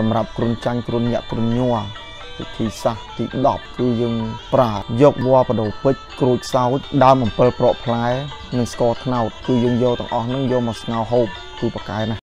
សម្រាប់គ្រុនចាញ់គ្រុនញាក់គ្រុនញ័រវិធីសាស្ត្រទី10គឺយើងប្រើយកវល្លិបដូរពេជ្រក្រូចសើចដើមអំពិលប្រក់ផ្លែនិងស្ករត្នោតគឺយើងយកទាំងអស់ហ្នឹងយកមកស្ងោរហូបគឺប្រកែណាស់